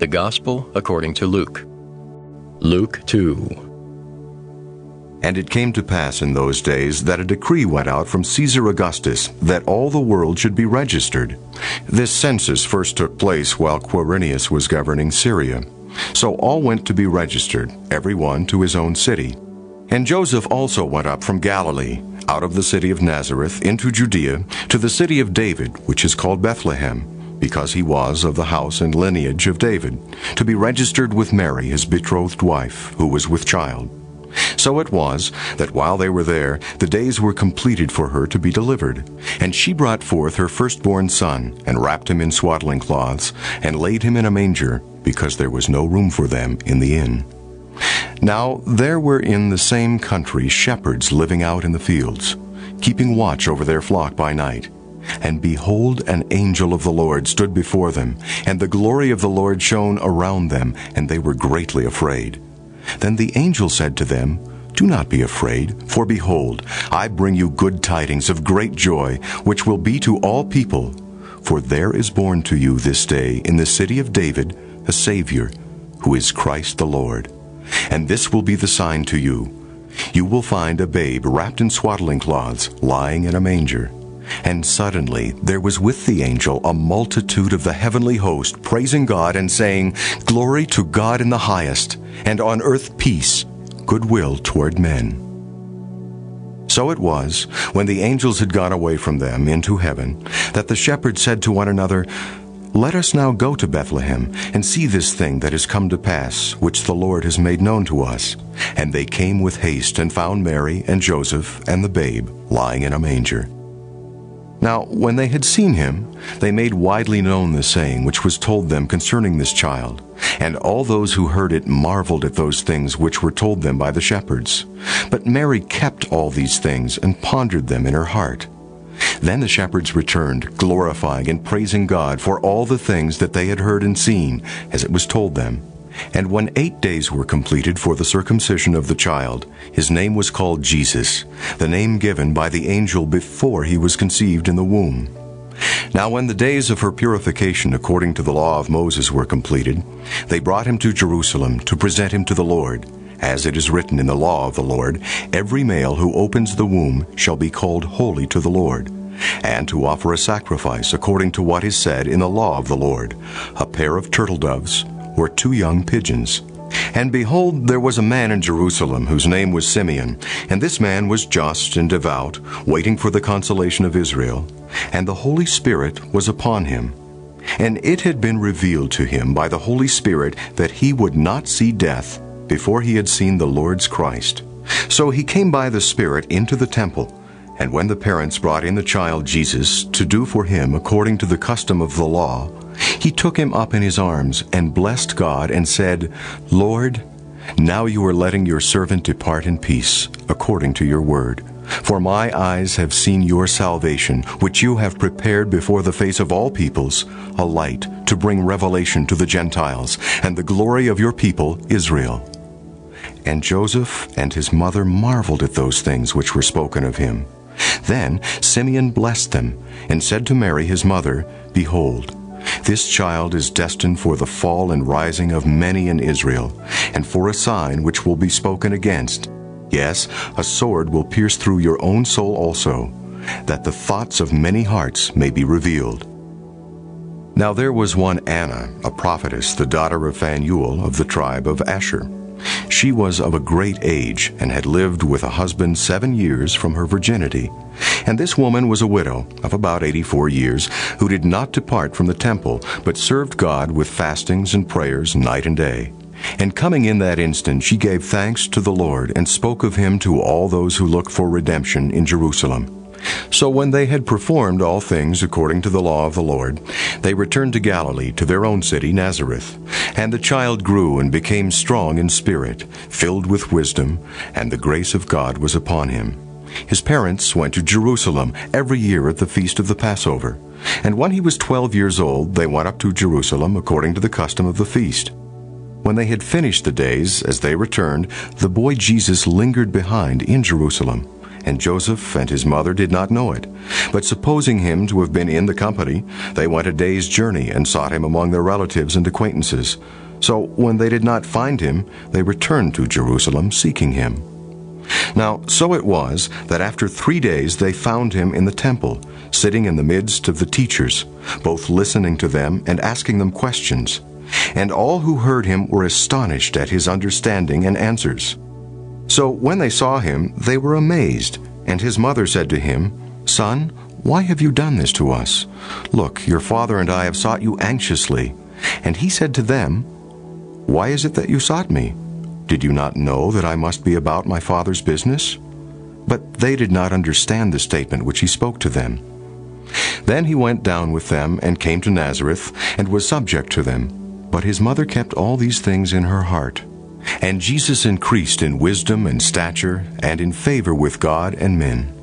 The Gospel according to Luke. Luke 2. And it came to pass in those days that a decree went out from Caesar Augustus that all the world should be registered. This census first took place while Quirinius was governing Syria. So all went to be registered, every one to his own city. And Joseph also went up from Galilee, out of the city of Nazareth, into Judea, to the city of David, which is called Bethlehem, because he was of the house and lineage of David, to be registered with Mary, his betrothed wife, who was with child. So it was that while they were there, the days were completed for her to be delivered. And she brought forth her firstborn son, and wrapped him in swaddling cloths, and laid him in a manger, because there was no room for them in the inn. Now there were in the same country shepherds living out in the fields, keeping watch over their flock by night. And behold, an angel of the Lord stood before them, and the glory of the Lord shone around them, and they were greatly afraid. Then the angel said to them, Do not be afraid, for behold, I bring you good tidings of great joy, which will be to all people. For there is born to you this day in the city of David a Savior, who is Christ the Lord. And this will be the sign to you. You will find a babe wrapped in swaddling cloths, lying in a manger. And suddenly there was with the angel a multitude of the heavenly host, praising God and saying, Glory to God in the highest, and on earth peace, goodwill toward men. So it was, when the angels had gone away from them into heaven, that the shepherds said to one another, Let us now go to Bethlehem, and see this thing that has come to pass, which the Lord has made known to us. And they came with haste, and found Mary and Joseph and the babe lying in a manger. Now, when they had seen him, they made widely known the saying which was told them concerning this child. And all those who heard it marveled at those things which were told them by the shepherds. But Mary kept all these things and pondered them in her heart. Then the shepherds returned, glorifying and praising God for all the things that they had heard and seen, as it was told them. And when eight days were completed for the circumcision of the child, his name was called Jesus, the name given by the angel before he was conceived in the womb. Now when the days of her purification according to the law of Moses were completed, they brought him to Jerusalem to present him to the Lord. As it is written in the law of the Lord, every male who opens the womb shall be called holy to the Lord, and to offer a sacrifice according to what is said in the law of the Lord, a pair of turtle doves were two young pigeons. And behold, there was a man in Jerusalem whose name was Simeon, and this man was just and devout, waiting for the consolation of Israel. And the Holy Spirit was upon him. And it had been revealed to him by the Holy Spirit that he would not see death before he had seen the Lord's Christ. So he came by the Spirit into the temple. And when the parents brought in the child Jesus to do for him according to the custom of the law, he took him up in his arms and blessed God and said, Lord, now you are letting your servant depart in peace, according to your word. For my eyes have seen your salvation, which you have prepared before the face of all peoples, a light to bring revelation to the Gentiles, and the glory of your people, Israel. And Joseph and his mother marveled at those things which were spoken of him. Then Simeon blessed them, and said to Mary his mother, Behold, this child is destined for the fall and rising of many in Israel, and for a sign which will be spoken against. Yes, a sword will pierce through your own soul also, that the thoughts of many hearts may be revealed. Now there was one Anna, a prophetess, the daughter of Phanuel of the tribe of Asher. She was of a great age, and had lived with a husband seven years from her virginity. And this woman was a widow of about 84 years, who did not depart from the temple, but served God with fastings and prayers night and day. And coming in that instant, she gave thanks to the Lord, and spoke of him to all those who look for redemption in Jerusalem. So when they had performed all things according to the law of the Lord, they returned to Galilee, to their own city, Nazareth. And the child grew and became strong in spirit, filled with wisdom, and the grace of God was upon him. His parents went to Jerusalem every year at the feast of the Passover. And when he was twelve years old, they went up to Jerusalem according to the custom of the feast. When they had finished the days, as they returned, the boy Jesus lingered behind in Jerusalem and Joseph and his mother did not know it. But supposing him to have been in the company, they went a day's journey and sought him among their relatives and acquaintances. So when they did not find him, they returned to Jerusalem seeking him. Now, so it was that after three days they found him in the temple, sitting in the midst of the teachers, both listening to them and asking them questions. And all who heard him were astonished at his understanding and answers. So when they saw him, they were amazed. And his mother said to him, Son, why have you done this to us? Look, your father and I have sought you anxiously. And he said to them, Why is it that you sought me? Did you not know that I must be about my father's business? But they did not understand the statement which he spoke to them. Then he went down with them and came to Nazareth and was subject to them. But his mother kept all these things in her heart. And Jesus increased in wisdom and stature and in favor with God and men.